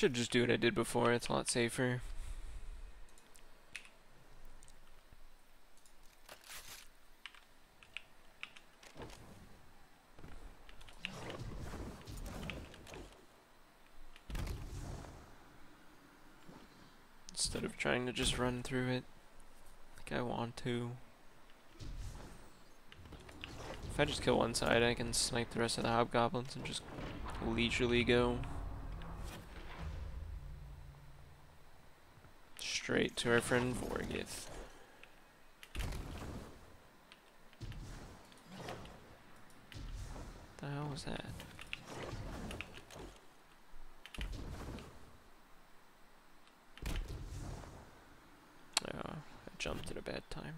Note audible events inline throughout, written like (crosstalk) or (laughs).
Should just do what I did before, it's a lot safer. Instead of trying to just run through it like I want to. If I just kill one side, I can snipe the rest of the hobgoblins and just leisurely go straight to our friend Vorgeth. The hell was that? Oh, I jumped at a bad time.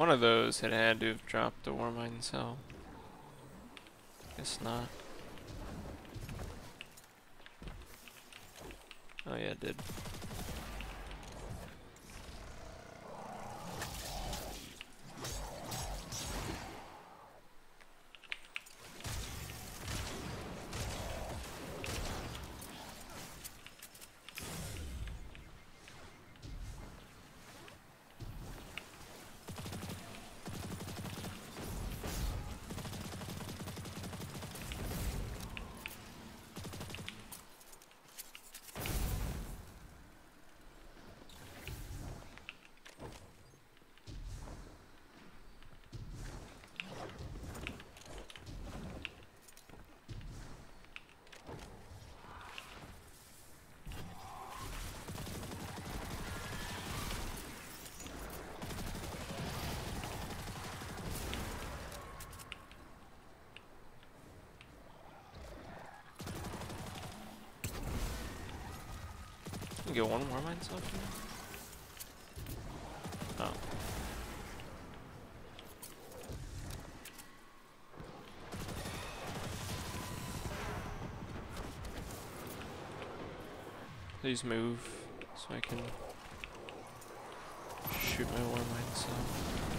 One of those had had to have dropped the Warmind cell. Guess not. Oh yeah, it did. Can get one more mine cell from Oh. Please move so I can shoot my Warmind cell.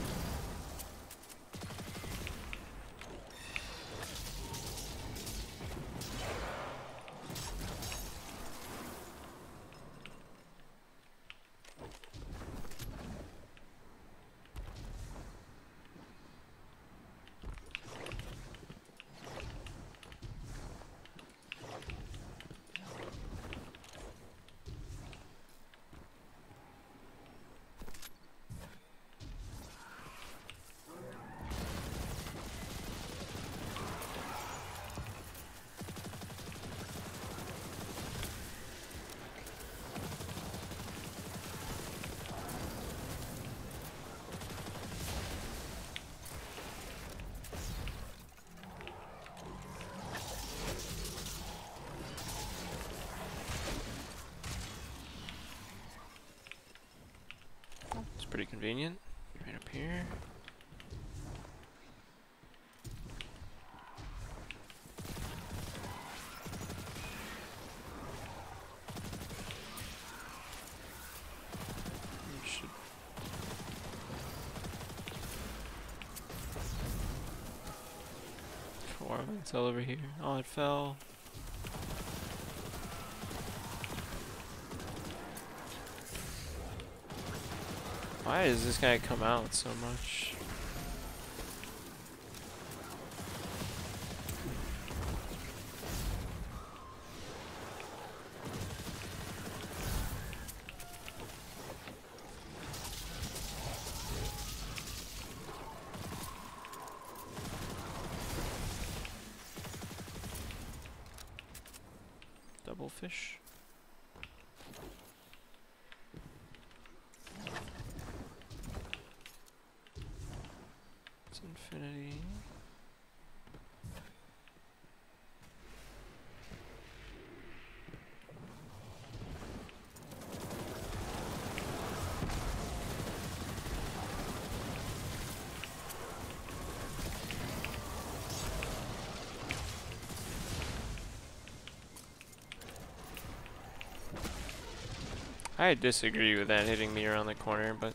Pretty convenient. Right up here. Four it's all over here. Oh, it fell. Why does this guy come out so much? Double fish. It's in infinity. I disagree with that hitting me around the corner, but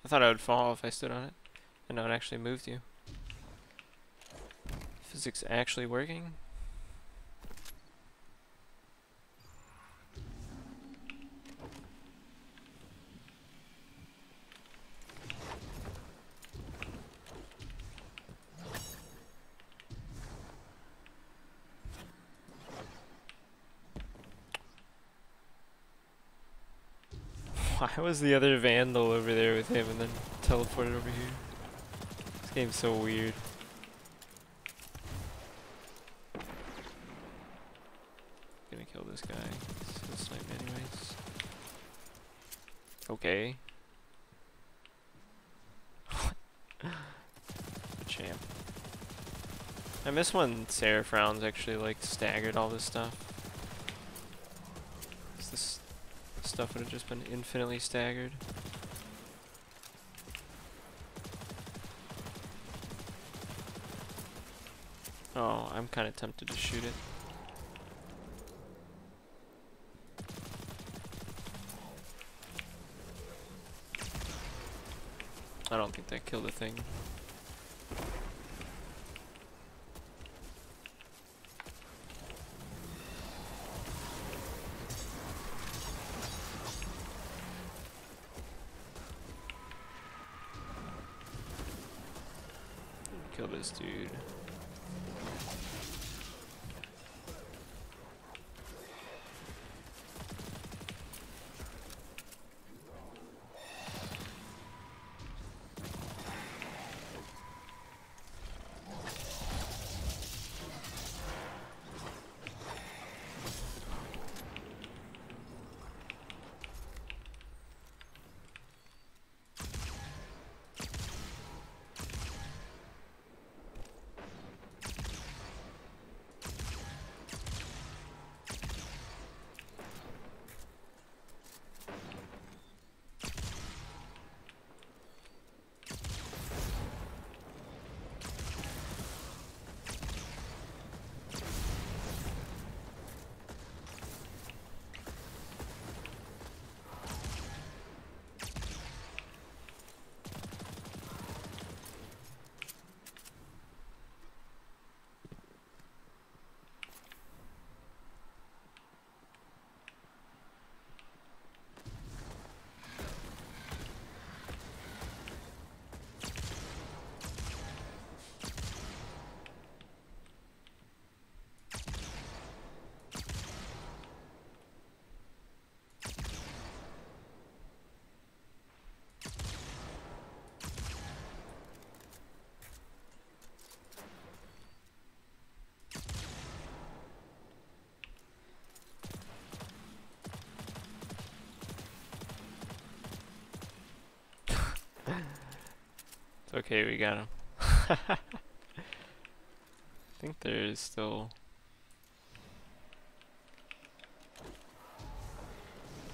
I thought I would fall if I stood on it. And it actually moved you. Physics actually working? Why was the other Vandal over there with him and then teleported over here? This game's so weird. Gonna kill this guy. He'll snipe anyways. Okay. (laughs) Champ. I miss when Seraph rounds actually like staggered all this stuff. Is this stuff would have just been infinitely staggered. Oh, I'm kind of tempted to shoot it. I don't think that killed the thing. Okay, we got him. (laughs) I think there is still.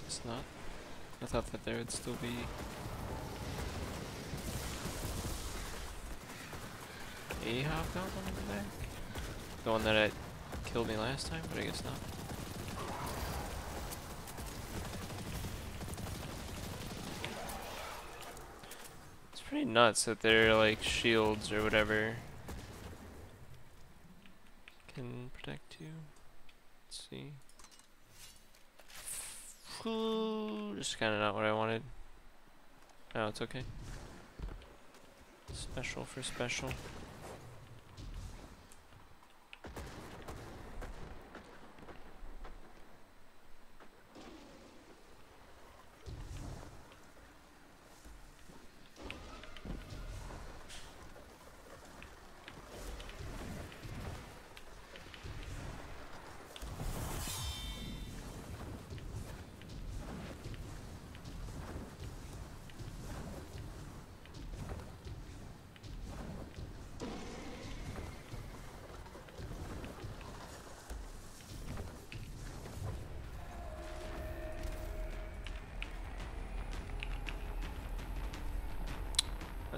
It's not. I thought that there would still be. A hobgoblin in the back? The one that I killed me last time, but I guess not. Pretty nuts that their like shields or whatever can protect you. Let's see. Ooh, Just kind of not what I wanted. Oh, it's okay. Special for special.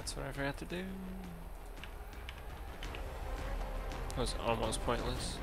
That's what I forgot to do. That was almost pointless.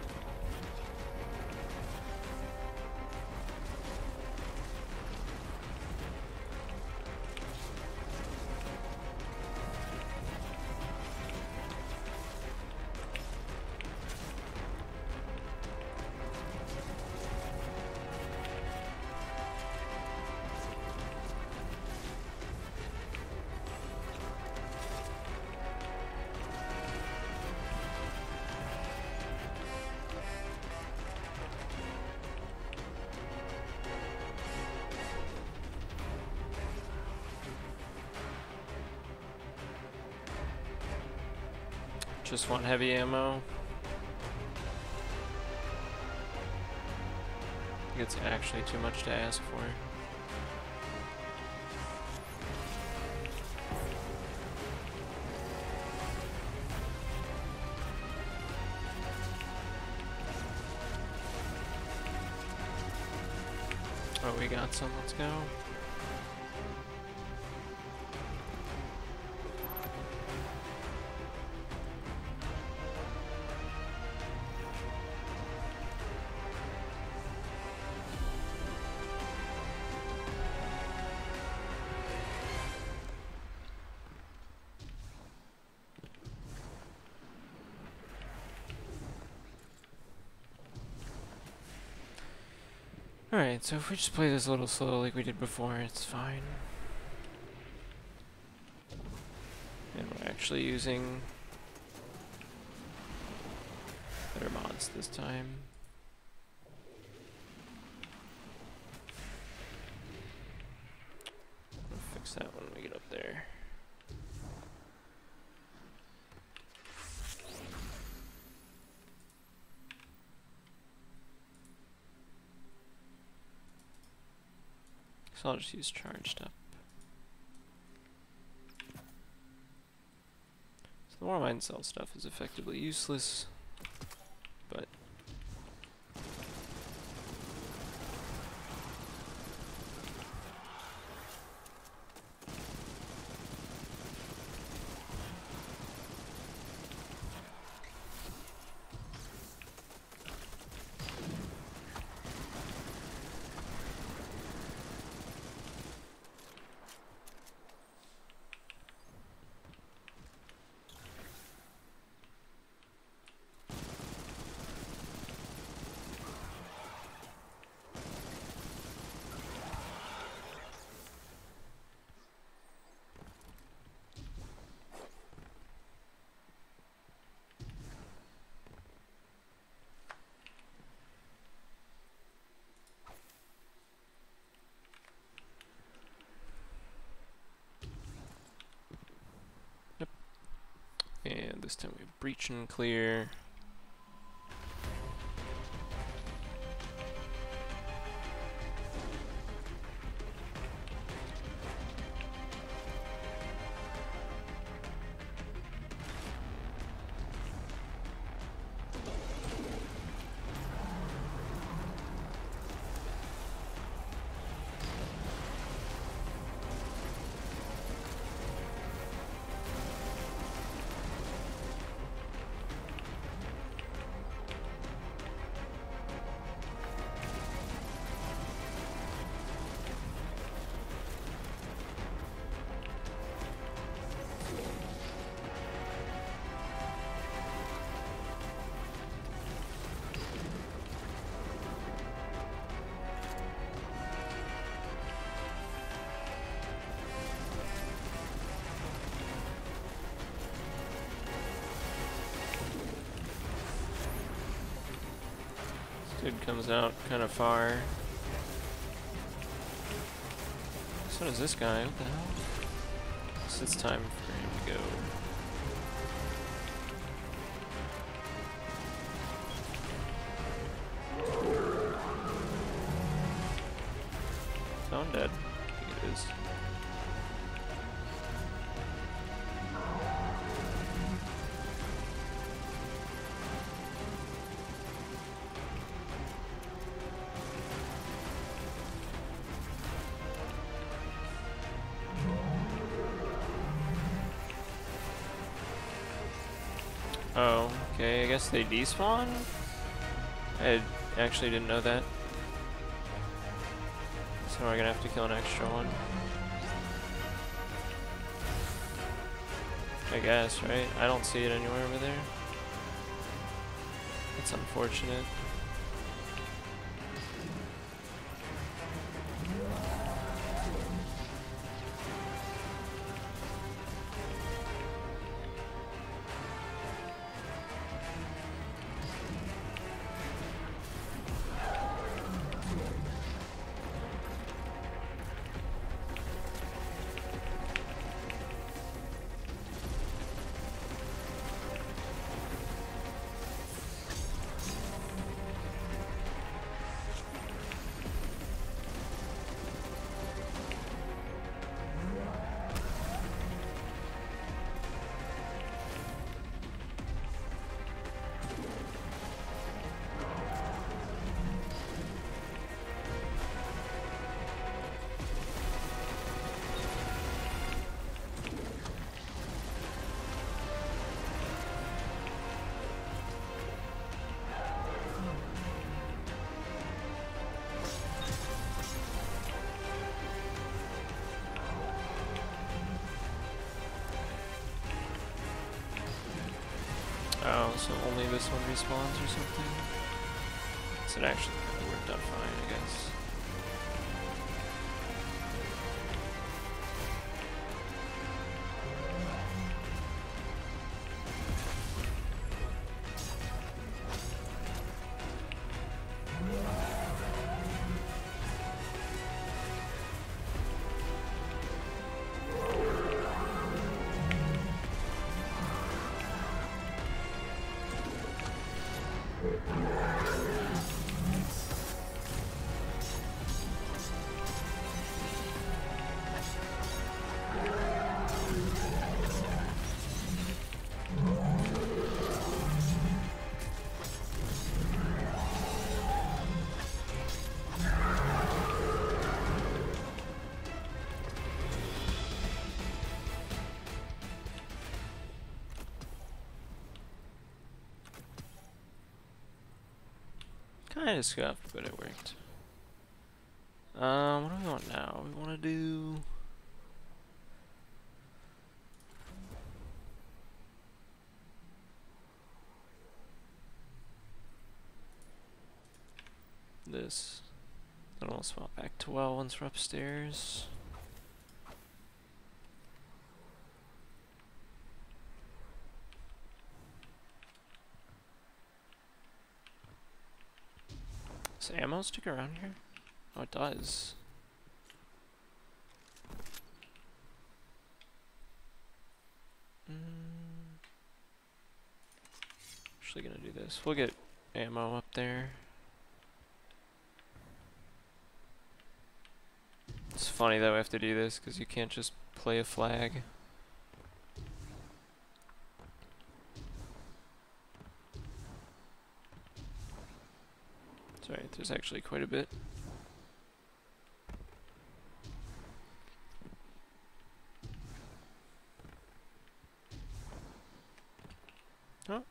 Just one heavy ammo. It's actually too much to ask for. Oh, we got some. Let's go. Alright, so if we just play this a little slow like we did before, it's fine. And we're actually using better mods this time. We'll fix that when we get up there. So I'll just use charged up. So the Warmind cell stuff is effectively useless, but And this time we breach and clear. Dude comes out kind of far. So does this guy. What the hell? It's time for guess they despawn? I actually didn't know that. So we're gonna have to kill an extra one. I guess, right? I don't see it anywhere over there. It's unfortunate. So only this one respawns or something? So it actually Kinda scuffed, but it worked. Um, what do we want now? We want to do... This. Then we'll swap back to well once we're upstairs. Ammo stick around here? Oh, it does. Mm. Actually gonna do this. We'll get ammo up there. It's funny that we have to do this because you can't just play a flag. Right, there's actually quite a bit. Oh,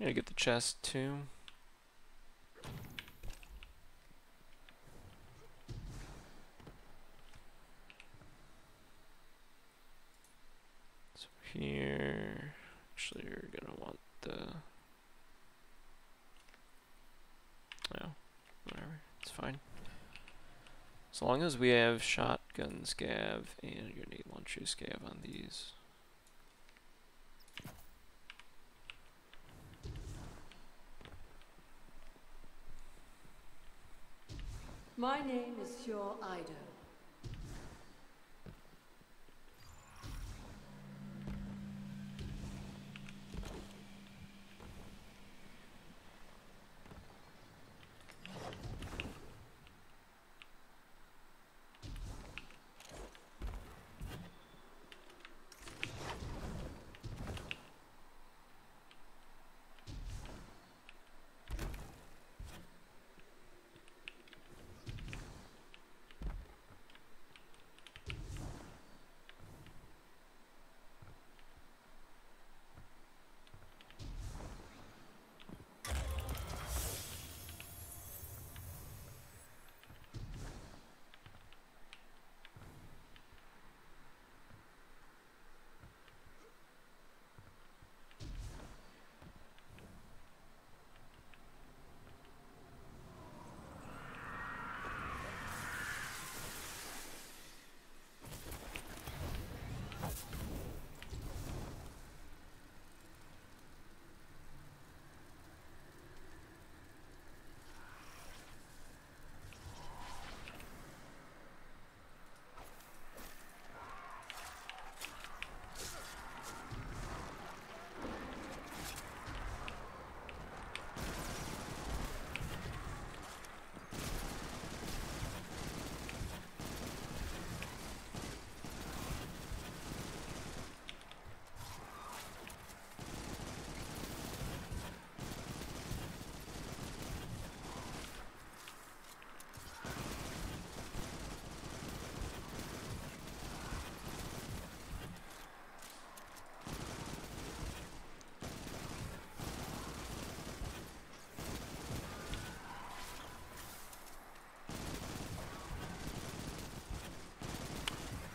yeah, get the chest too. So here, actually, you're gonna want the. Oh, whatever, it's fine. As long as we have shotgun scav and grenade launcher scav on these. My name is Sjur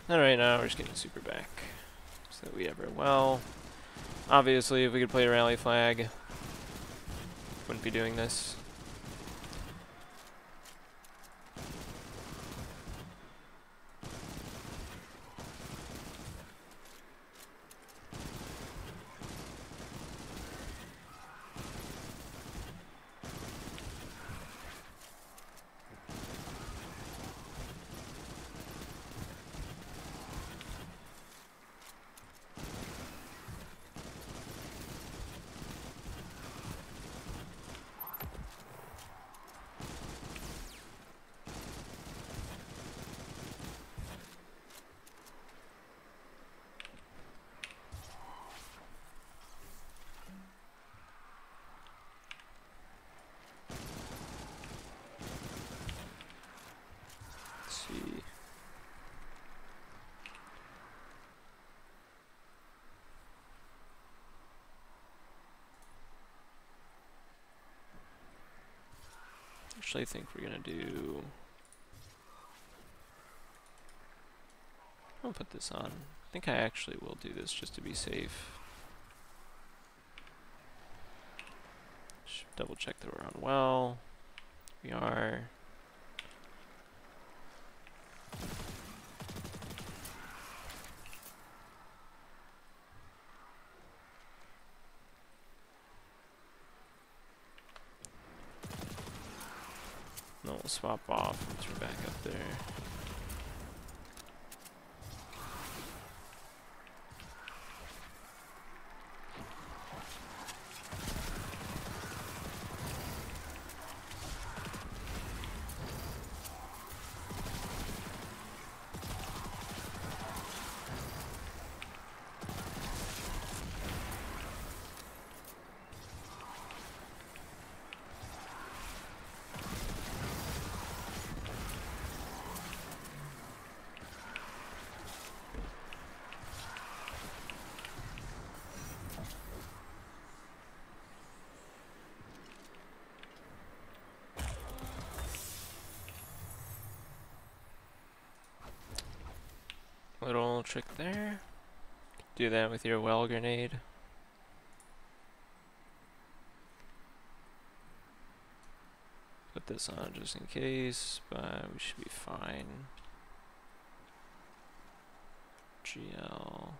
Alright, now we're just getting super back. So that we our well. Obviously, if we could play a rally flag, wouldn't be doing this. Let's see. Actually, think we're gonna do. I'll put this on. I think I actually will do this just to be safe. Should double check that we're on well. We are. No, we'll swap off once we're back up there. Little trick there. Do that with your well grenade. Put this on just in case, but we should be fine. GL.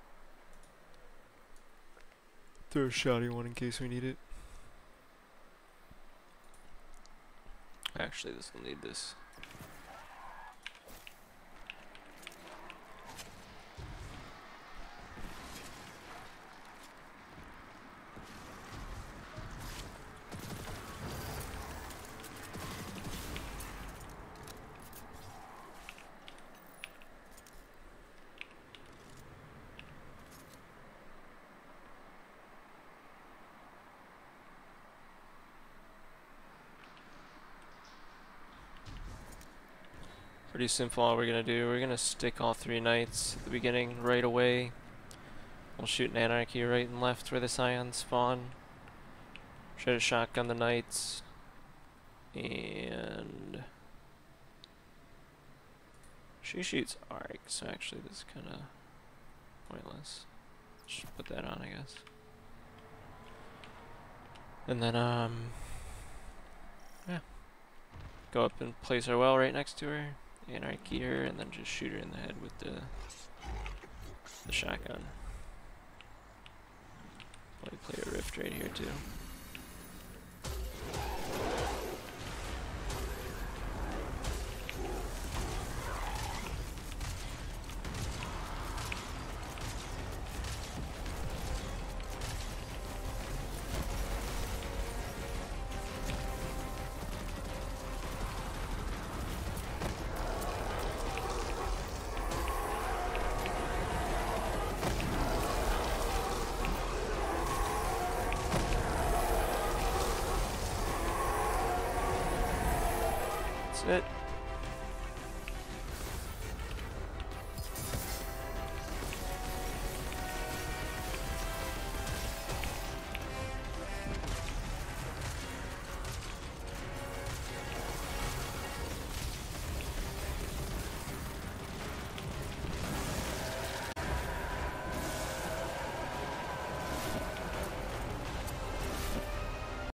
Throw a shoddy one in case we need it. Actually, this will need this. Pretty simple all we're gonna do. We're gonna stick all three knights at the beginning right away. We'll shoot an anarchy right and left where the scions spawn. Try to shotgun the knights. And she shoots arc, so actually this is kinda pointless. Just put that on I guess. And then um yeah. Go up and place our well right next to her anarchy her, and then just shoot her in the head with the the shotgun. Probably play a rift right here too.